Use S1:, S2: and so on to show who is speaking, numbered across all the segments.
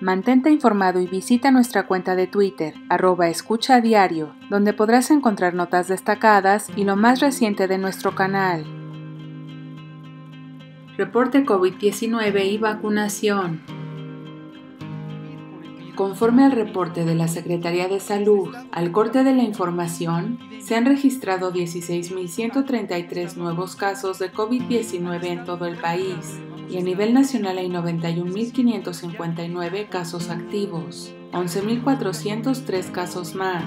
S1: Mantente informado y visita nuestra cuenta de Twitter, arroba escucha diario, donde podrás encontrar notas destacadas y lo más reciente de nuestro canal. Reporte COVID-19 y vacunación. Conforme al reporte de la Secretaría de Salud, al corte de la información, se han registrado 16.133 nuevos casos de COVID-19 en todo el país y a nivel nacional hay 91.559 casos activos, 11.403 casos más.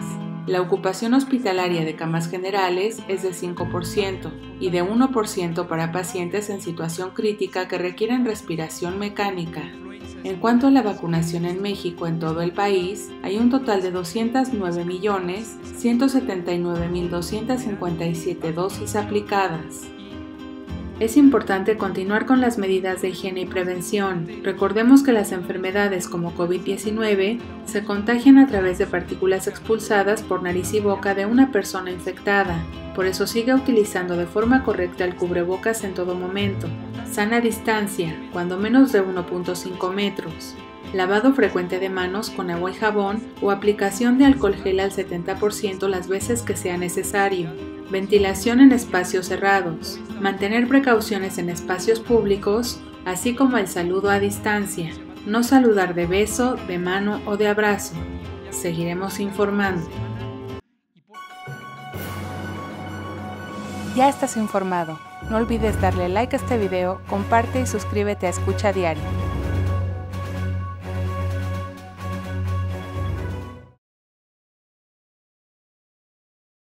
S1: La ocupación hospitalaria de camas generales es de 5% y de 1% para pacientes en situación crítica que requieren respiración mecánica. En cuanto a la vacunación en México en todo el país, hay un total de 209.179.257 dosis aplicadas. Es importante continuar con las medidas de higiene y prevención. Recordemos que las enfermedades como COVID-19 se contagian a través de partículas expulsadas por nariz y boca de una persona infectada. Por eso siga utilizando de forma correcta el cubrebocas en todo momento. Sana distancia, cuando menos de 1.5 metros. Lavado frecuente de manos con agua y jabón o aplicación de alcohol gel al 70% las veces que sea necesario ventilación en espacios cerrados, mantener precauciones en espacios públicos, así como el saludo a distancia, no saludar de beso, de mano o de abrazo. Seguiremos informando. Ya estás informado. No olvides darle like a este video, comparte y suscríbete a Escucha Diario.